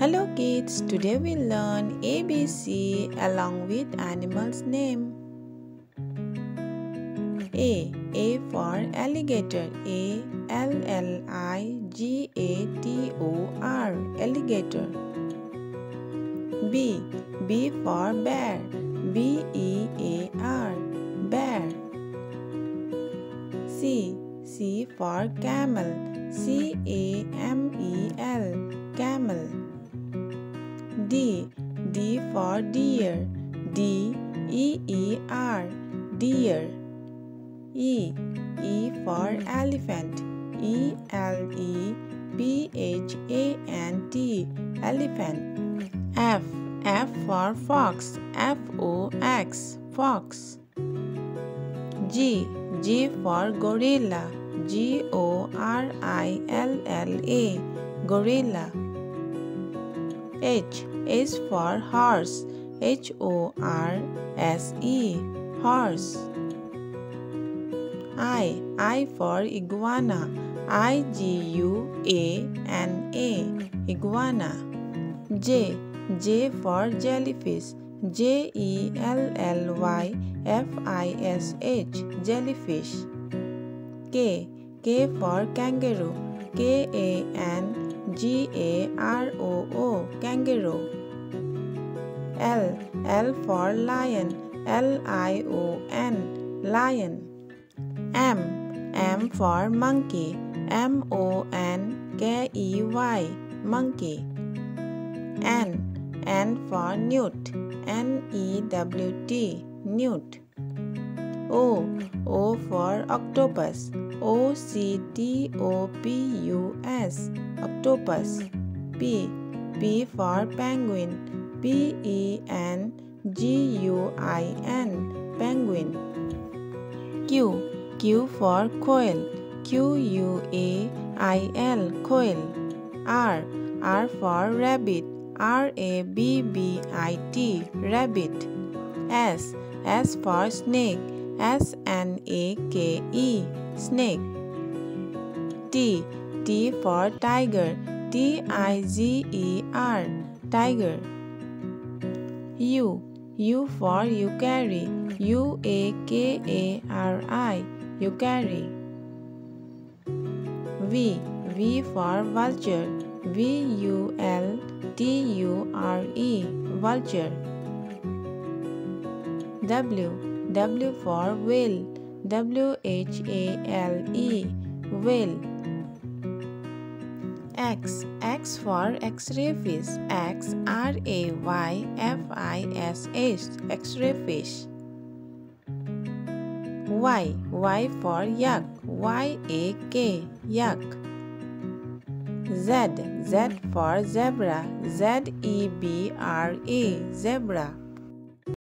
Hello kids, today we learn ABC along with animals name. A. A for alligator. A L L I G A T O R. Alligator. B. B for bear. B E A R. Bear. C. C for camel. C A for deer. D E E R. Deer. E. E for elephant. E L E P H A N T. Elephant. F. F for fox. F O X. Fox. G. G for gorilla. G O R I L L A. Gorilla. H is for horse. H O R S E. Horse. I. I for iguana. I G U A N A. Iguana. J. J for jellyfish. J E L L Y F I S H. Jellyfish. K. K for kangaroo. K A N G A R O O. Kangaroo. L. L for lion. L I O N. Lion. M. M for monkey. M O N K E Y. Monkey. N. N for newt. N E W T. Newt. O. O for octopus. O C T O P U S. Octopus. P. P for penguin. P E N G U I N. Penguin. Q. Q for quail. Q U A I L. Quail. R. R for rabbit. R A B B I T. Rabbit. S. S for snake. S N A K E. Snake. T. T for tiger. T I G E R. Tiger. U. U for Uakari. U A K A R I. Uakari. V. V for vulture. V U L T U R E. Vulture. W. W for whale. W H A L E. Whale. X. X for X-ray fish. X R A Y F I S H. X-ray fish. Y. Y for yak. Y A K. Yak. Z. Z for zebra. Z E B R A. Zebra.